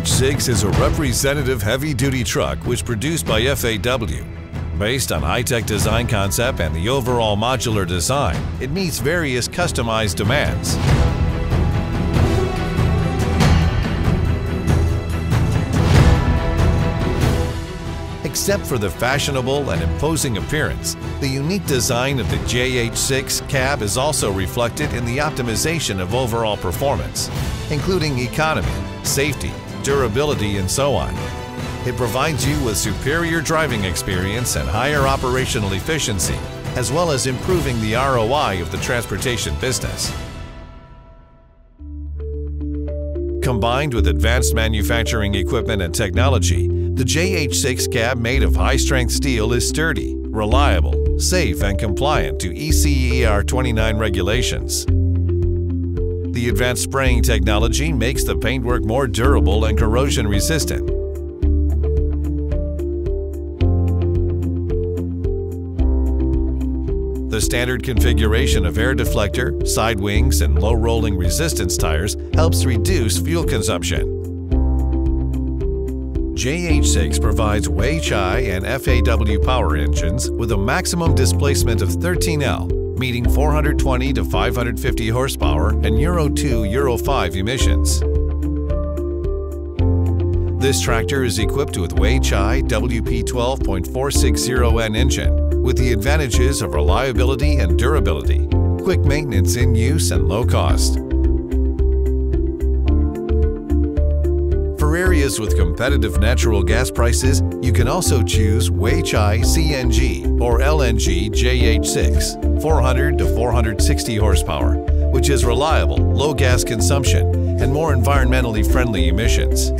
JH6 is a representative heavy-duty truck which produced by FAW. Based on high-tech design concept and the overall modular design, it meets various customized demands. Except for the fashionable and imposing appearance, the unique design of the JH6 cab is also reflected in the optimization of overall performance, including economy, safety, durability, and so on. It provides you with superior driving experience and higher operational efficiency, as well as improving the ROI of the transportation business. Combined with advanced manufacturing equipment and technology, the JH6 cab made of high-strength steel is sturdy, reliable, safe, and compliant to ECER 29 regulations. The advanced spraying technology makes the paintwork more durable and corrosion resistant. The standard configuration of air deflector, side wings, and low rolling resistance tires helps reduce fuel consumption. JH6 provides Weichai and FAW power engines with a maximum displacement of 13L, meeting 420 to 550 horsepower and Euro 2, Euro 5 emissions. This tractor is equipped with Weichai WP12.460N engine with the advantages of reliability and durability, quick maintenance in use and low cost. For areas with competitive natural gas prices, you can also choose Weichai CNG or LNG JH6, 400 to 460 horsepower, which is reliable, low gas consumption, and more environmentally friendly emissions.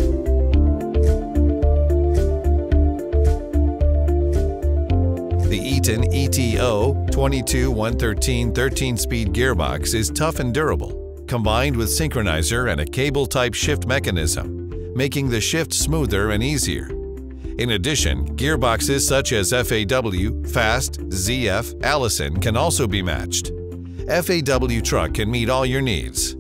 The Eaton ETO 22113 13-speed gearbox is tough and durable, combined with synchronizer and a cable-type shift mechanism making the shift smoother and easier. In addition, gearboxes such as FAW, Fast, ZF, Allison can also be matched. FAW truck can meet all your needs.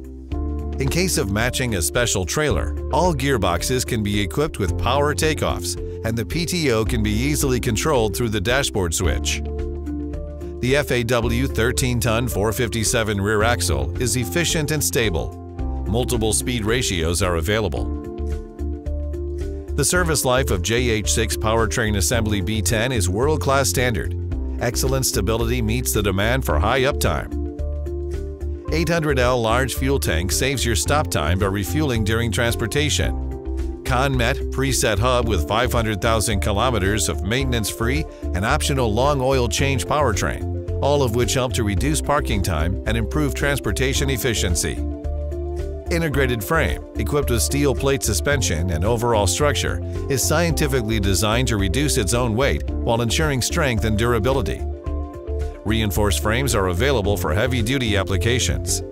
In case of matching a special trailer, all gearboxes can be equipped with power takeoffs and the PTO can be easily controlled through the dashboard switch. The FAW 13-ton 457 rear axle is efficient and stable. Multiple speed ratios are available. The service life of JH6 Powertrain Assembly B10 is world-class standard. Excellent stability meets the demand for high uptime. 800L large fuel tank saves your stop time by refueling during transportation. ConMet preset hub with 500,000 kilometers of maintenance-free and optional long oil change powertrain, all of which help to reduce parking time and improve transportation efficiency integrated frame, equipped with steel plate suspension and overall structure, is scientifically designed to reduce its own weight while ensuring strength and durability. Reinforced frames are available for heavy-duty applications.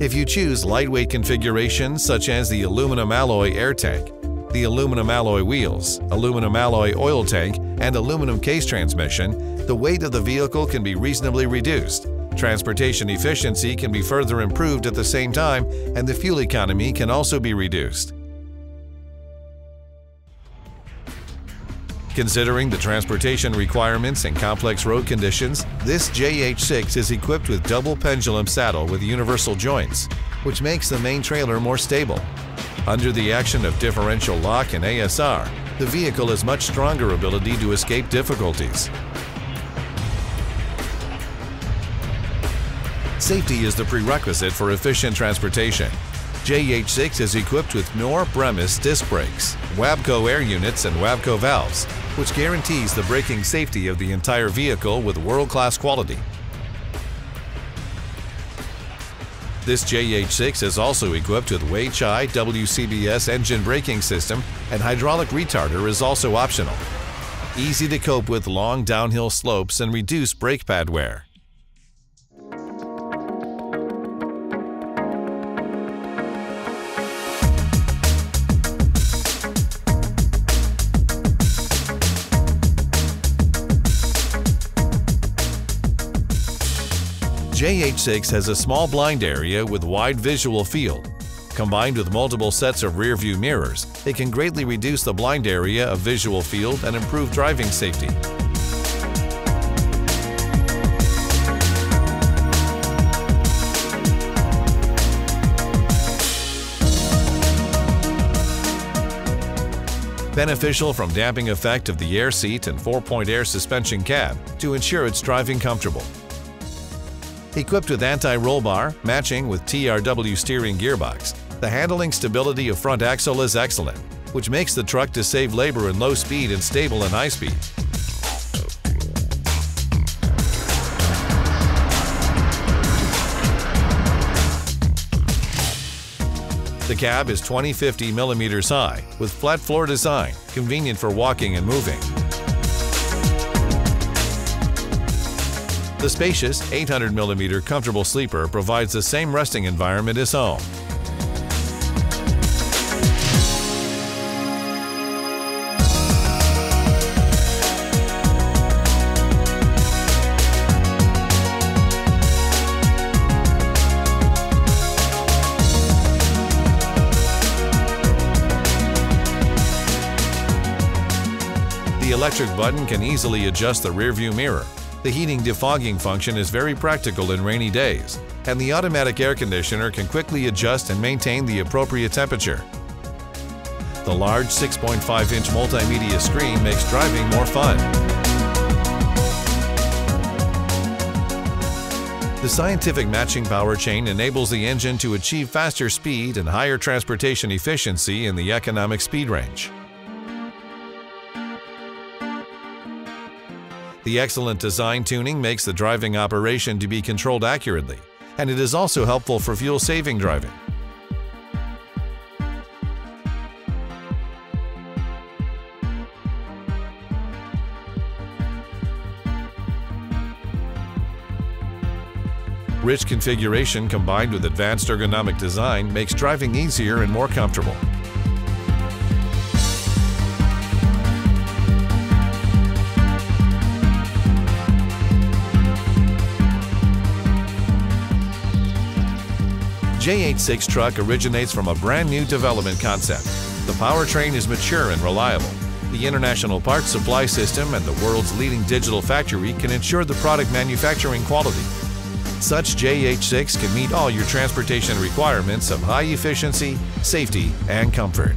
If you choose lightweight configurations such as the aluminum alloy air tank, the aluminum alloy wheels, aluminum alloy oil tank, and aluminum case transmission, the weight of the vehicle can be reasonably reduced, Transportation efficiency can be further improved at the same time, and the fuel economy can also be reduced. Considering the transportation requirements and complex road conditions, this JH6 is equipped with double pendulum saddle with universal joints, which makes the main trailer more stable. Under the action of differential lock and ASR, the vehicle has much stronger ability to escape difficulties. Safety is the prerequisite for efficient transportation. JH6 is equipped with Knorr Bremse disc brakes, Wabco air units, and Wabco valves, which guarantees the braking safety of the entire vehicle with world-class quality. This JH6 is also equipped with Weichai WCBS engine braking system and hydraulic retarder is also optional. Easy to cope with long downhill slopes and reduce brake pad wear. JH6 has a small blind area with wide visual field. Combined with multiple sets of rear-view mirrors, it can greatly reduce the blind area of visual field and improve driving safety. Beneficial from damping effect of the air seat and four-point air suspension cab to ensure it's driving comfortable. Equipped with anti-roll bar, matching with TRW steering gearbox, the handling stability of front axle is excellent, which makes the truck to save labor in low speed and stable in high speed. The cab is 2050 millimeters high with flat floor design, convenient for walking and moving. The spacious 800mm comfortable sleeper provides the same resting environment as home. The electric button can easily adjust the rearview mirror. The heating defogging function is very practical in rainy days, and the automatic air conditioner can quickly adjust and maintain the appropriate temperature. The large 6.5-inch multimedia screen makes driving more fun. The scientific matching power chain enables the engine to achieve faster speed and higher transportation efficiency in the economic speed range. The excellent design tuning makes the driving operation to be controlled accurately, and it is also helpful for fuel-saving driving. Rich configuration combined with advanced ergonomic design makes driving easier and more comfortable. JH6 truck originates from a brand new development concept. The powertrain is mature and reliable. The international parts supply system and the world's leading digital factory can ensure the product manufacturing quality. Such JH6 can meet all your transportation requirements of high efficiency, safety, and comfort.